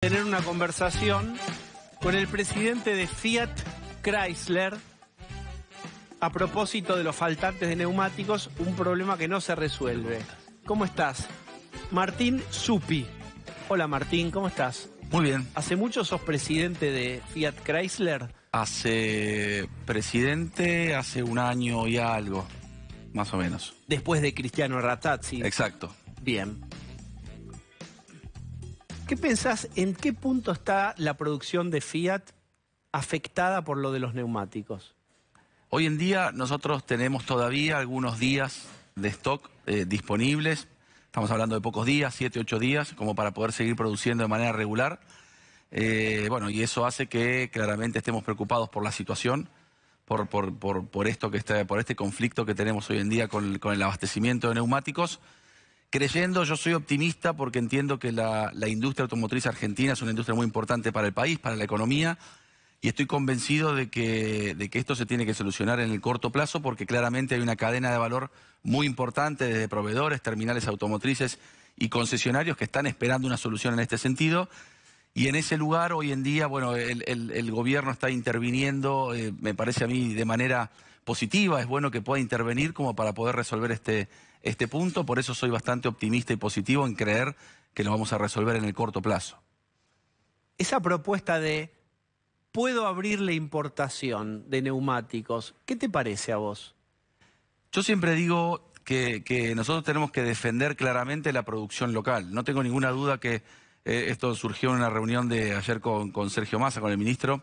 tener una conversación con el presidente de Fiat Chrysler a propósito de los faltantes de neumáticos, un problema que no se resuelve. ¿Cómo estás? Martín Supi. Hola Martín, ¿cómo estás? Muy bien. ¿Hace mucho sos presidente de Fiat Chrysler? Hace presidente hace un año y algo, más o menos. Después de Cristiano Ratazzi. Exacto. Bien. ¿Qué pensás, en qué punto está la producción de Fiat afectada por lo de los neumáticos? Hoy en día nosotros tenemos todavía algunos días de stock eh, disponibles. Estamos hablando de pocos días, siete, ocho días, como para poder seguir produciendo de manera regular. Eh, bueno, y eso hace que claramente estemos preocupados por la situación, por, esto que está, por este conflicto que tenemos hoy en día con el abastecimiento de neumáticos creyendo, yo soy optimista porque entiendo que la, industria automotriz argentina es una industria muy importante para el país, para la economía, y estoy convencido de que, de que esto se tiene que solucionar en el corto plazo porque claramente hay una cadena de valor muy importante desde proveedores, terminales automotrices y concesionarios que están esperando una solución en este sentido. Y en ese lugar, hoy en día, bueno, el, gobierno está interviniendo, eh, me parece a mí, de manera positiva. Es bueno que pueda intervenir como para poder resolver este, este punto. Por eso soy bastante optimista y positivo en creer que lo vamos a resolver en el corto plazo. Esa propuesta de puedo abrir la importación de neumáticos, ¿qué te parece a vos? Yo siempre digo que, nosotros tenemos que defender claramente la producción local. No tengo ninguna duda que eh, esto surgió en una reunión de ayer con, con Sergio Massa, con el ministro,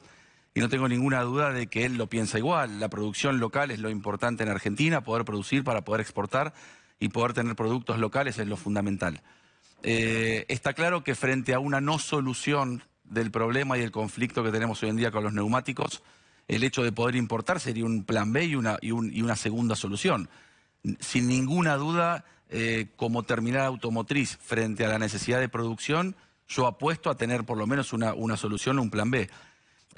y no tengo ninguna duda de que él lo piensa igual. La producción local es lo importante en Argentina, poder producir para poder exportar y poder tener productos locales es lo fundamental. Eh, está claro que frente a una no solución del problema y el conflicto que tenemos hoy en día con los neumáticos, el hecho de poder importar sería un plan B y una, y una segunda solución. Sin ninguna duda, eh, como terminal automotriz frente a la necesidad de producción, yo apuesto a tener por lo menos una, una solución, un plan B.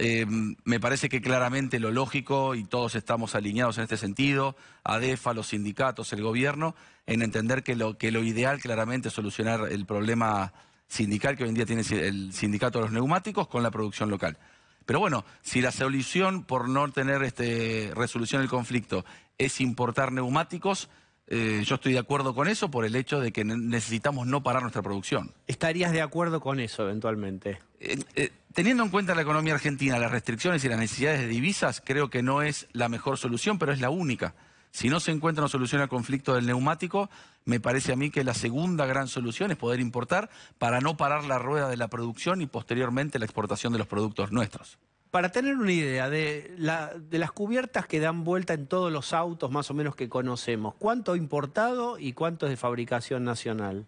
Eh, me parece que claramente lo lógico, y todos estamos alineados en este sentido, ADEFA, los sindicatos, el gobierno, en entender que lo, que lo ideal claramente es solucionar el problema sindical que hoy en día tiene el sindicato de los neumáticos con la producción local. Pero bueno, si la solución por no tener este, resolución del conflicto es importar neumáticos, eh, yo estoy de acuerdo con eso por el hecho de que necesitamos no parar nuestra producción. ¿Estarías de acuerdo con eso eventualmente? Eh, eh, teniendo en cuenta la economía argentina, las restricciones y las necesidades de divisas, creo que no es la mejor solución, pero es la única. Si no se encuentra una solución al conflicto del neumático, me parece a mí que la segunda gran solución es poder importar para no parar la rueda de la producción y posteriormente la exportación de los productos nuestros. Para tener una idea de, las cubiertas que dan vuelta en todos los autos más o menos que conocemos, ¿cuánto importado y cuánto es de fabricación nacional?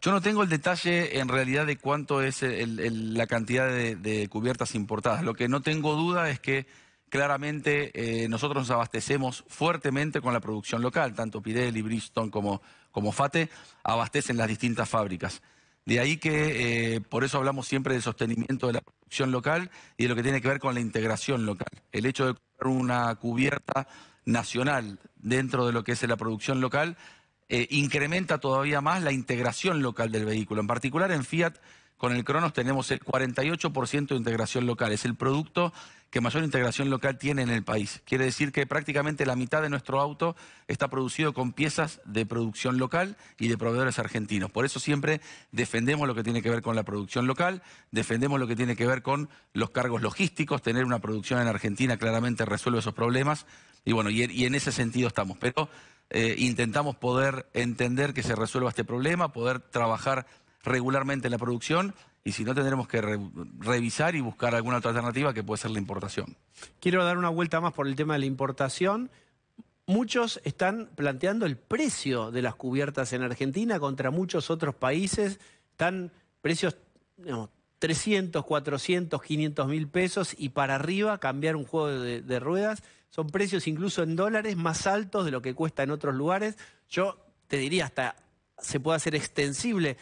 Yo no tengo el detalle en realidad de cuánto es la cantidad de, cubiertas importadas. Lo que no tengo duda es que claramente eh, nosotros nos abastecemos fuertemente con la producción local, tanto Pirelli, Bristol como, como FATE abastecen las distintas fábricas. De ahí que eh, por eso hablamos siempre del sostenimiento de la producción local y de lo que tiene que ver con la integración local. El hecho de comprar una cubierta nacional dentro de lo que es la producción local eh, incrementa todavía más la integración local del vehículo. En particular en Fiat con el Cronos tenemos el 48% de integración local. Es el producto que mayor integración local tiene en el país. Quiere decir que prácticamente la mitad de nuestro auto está producido con piezas de producción local y de proveedores argentinos. Por eso siempre defendemos lo que tiene que ver con la producción local, defendemos lo que tiene que ver con los cargos logísticos, tener una producción en Argentina claramente resuelve esos problemas y bueno, y, en ese sentido estamos. Pero eh, intentamos poder entender que se resuelva este problema, poder trabajar regularmente la producción y si no tendremos que revisar y buscar alguna otra alternativa que puede ser la importación. Quiero dar una vuelta más por el tema de la importación. Muchos están planteando el precio de las cubiertas en Argentina contra muchos otros países. Están precios 300, 400, 500 mil pesos y para arriba cambiar un juego de ruedas. Son precios incluso en dólares más altos de lo que cuesta en otros lugares. Yo te diría hasta se puede hacer extensible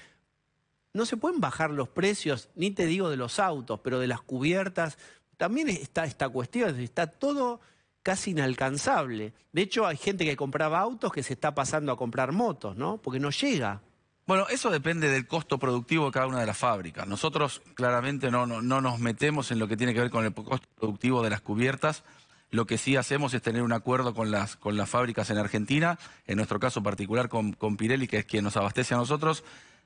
no se pueden bajar los precios, ni te digo de los autos, pero de las cubiertas. También está esta cuestión, está todo casi inalcanzable. De hecho, hay gente que compraba autos que se está pasando a comprar motos, ¿no? Porque no llega. Bueno, eso depende del costo productivo de cada una de las fábricas. Nosotros claramente no, no, no, nos metemos en lo que tiene que ver con el costo productivo de las cubiertas. Lo que sí hacemos es tener un acuerdo con las, con las fábricas en Argentina, en nuestro caso particular con, con Pirelli, que es quien nos abastece a nosotros,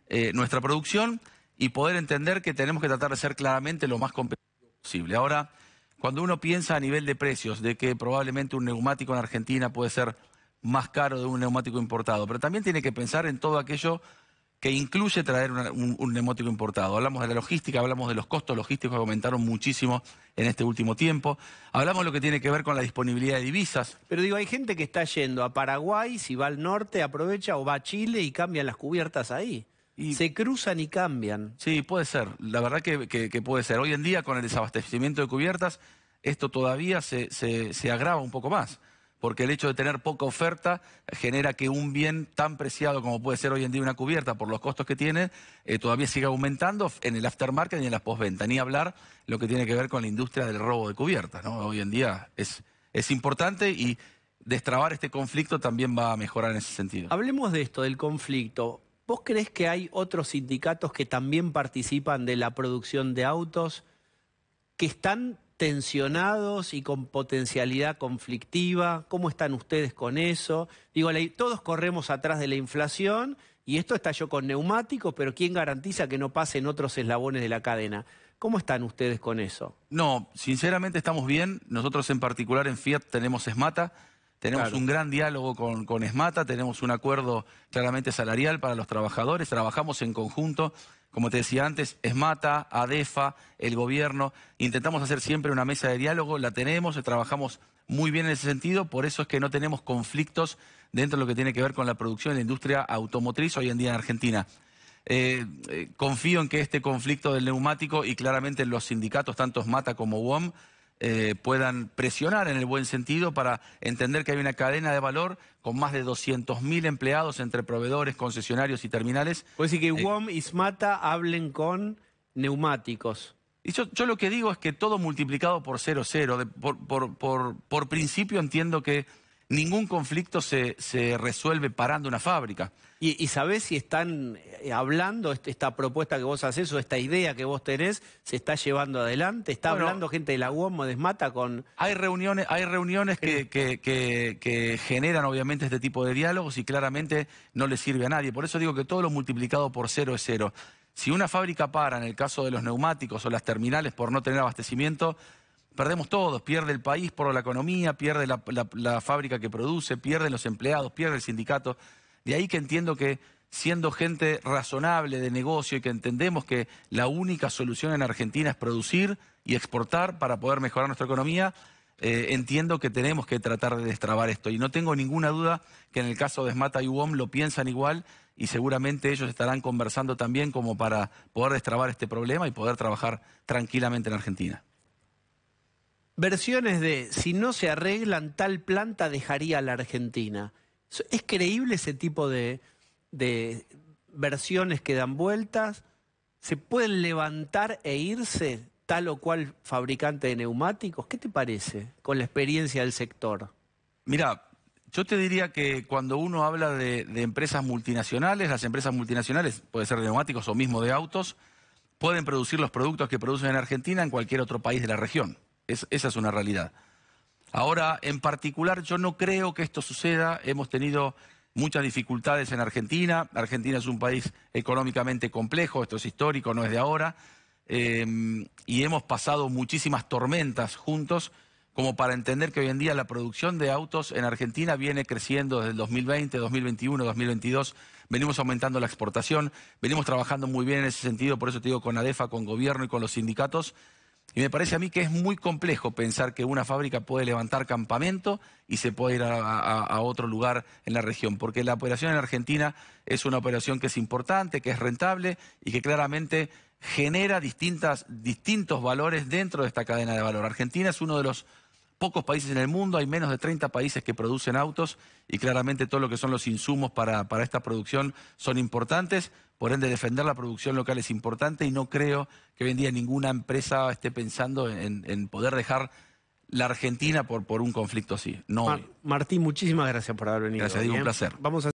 eh, nuestra producción y poder entender que tenemos que tratar de ser claramente lo más competitivo posible. Ahora, cuando uno piensa a nivel de precios, de que probablemente un neumático en Argentina puede ser más caro de un neumático importado, pero también tiene que pensar en todo aquello que incluye traer un, neumático importado. Hablamos de la logística, hablamos de los costos logísticos que aumentaron muchísimo en este último tiempo. Hablamos de lo que tiene que ver con la disponibilidad de divisas. Pero digo, hay gente que está yendo a Paraguay, si va al norte, aprovecha o va a Chile y cambian las cubiertas ahí. se cruzan y cambian. Sí, puede ser. La verdad que, puede ser. Hoy en día, con el desabastecimiento de cubiertas, esto todavía se, se agrava un poco más porque el hecho de tener poca oferta genera que un bien tan preciado como puede ser hoy en día una cubierta por los costos que tiene, eh, todavía siga aumentando en el aftermarket y en la postventa. Ni hablar lo que tiene que ver con la industria del robo de cubiertas. ¿no? Hoy en día es, es importante y destrabar este conflicto también va a mejorar en ese sentido. Hablemos de esto, del conflicto. ¿Vos crees que hay otros sindicatos que también participan de la producción de autos que están tensionados y con potencialidad conflictiva? ¿Cómo están ustedes con eso? Digo, todos corremos atrás de la inflación y esto estalló con neumáticos, pero ¿quién garantiza que no pasen otros eslabones de la cadena? ¿Cómo están ustedes con eso? No, sinceramente estamos bien. Nosotros en particular en Fiat tenemos ESMATA, tenemos un gran diálogo con, con ESMATA, tenemos un acuerdo claramente salarial para los trabajadores, trabajamos en conjunto como te decía antes, ESMATA, ADEFA, el gobierno. Intentamos hacer siempre una mesa de diálogo, la tenemos, trabajamos muy bien en ese sentido, por eso es que no tenemos conflictos dentro de lo que tiene que ver con la producción de la industria automotriz hoy en día en Argentina. Eh, eh, confío en que este conflicto del neumático y claramente los sindicatos, tanto ESMATA como UOM, eh, puedan presionar en el buen sentido para entender que hay una cadena de valor con más de 200.000 empleados entre proveedores, concesionarios y terminales. Puede decir que eh, WOM y SMATA hablen con neumáticos. Y yo, lo que digo es que todo multiplicado por cero, cero. por principio entiendo que ningún conflicto se, resuelve parando una fábrica. ¿Y, ¿Y, sabés si están eh, hablando, este, esta propuesta que vos haces o esta idea que vos tenés, se está llevando adelante? ¿Está hablando gente de la UOM o de SMATA con...? Hay reuniones, hay reuniones que, que, generan obviamente este tipo de diálogos y claramente no le sirve a nadie. Por eso digo que todo lo multiplicado por cero es cero. Si una fábrica para, en el caso de los neumáticos o las terminales, por no tener abastecimiento, perdemos todos, pierde el país por la economía, pierde la, fábrica que produce, pierden los empleados, pierde el sindicato. De ahí que entiendo que siendo gente razonable de negocio y que entendemos que la única solución en Argentina es producir y exportar para poder mejorar nuestra economía, eh, entiendo que tenemos que tratar de destrabar esto. Y no tengo ninguna duda que en el caso de Smata y UOM lo piensan igual y seguramente ellos estarán conversando también como para poder destrabar este problema y poder trabajar tranquilamente en Argentina versiones de si no se arreglan tal planta dejaría a la Argentina. ¿Es creíble ese tipo de, versiones que dan vueltas? ¿Se pueden levantar e irse tal o cual fabricante de neumáticos? ¿Qué te parece con la experiencia del sector? Mira, yo te diría que cuando uno habla de, de, empresas multinacionales, las empresas multinacionales, puede ser de neumáticos o mismo de autos, pueden producir los productos que producen en Argentina en cualquier otro país de la región esa es una realidad. Ahora, en particular, yo no creo que esto suceda. Hemos tenido muchas dificultades en Argentina. Argentina es un país económicamente complejo, esto es histórico, no es de ahora. Em, y hemos pasado muchísimas tormentas juntos como para entender que hoy en día la producción de autos en Argentina viene creciendo desde el 2020, 2021, 2022. Venimos aumentando la exportación, venimos trabajando muy bien en ese sentido, por eso te digo con ADEFA, con gobierno y con los sindicatos. Y me parece a mí que es muy complejo pensar que una fábrica puede levantar campamento y se puede ir a, otro lugar en la región, porque la operación en Argentina es una operación que es importante, que es rentable y que claramente genera distintas, distintos valores dentro de esta cadena de valor. Argentina es uno de los pocos países en el mundo, hay menos de 30 países que producen autos y claramente todo lo que son los insumos para, esta producción son importantes, por ende defender la producción local es importante y no creo que hoy en día ninguna empresa esté pensando en, poder dejar la Argentina por, por un conflicto así. No Martín, muchísimas gracias por haber venido. Gracias, digo, un placer. Vamos a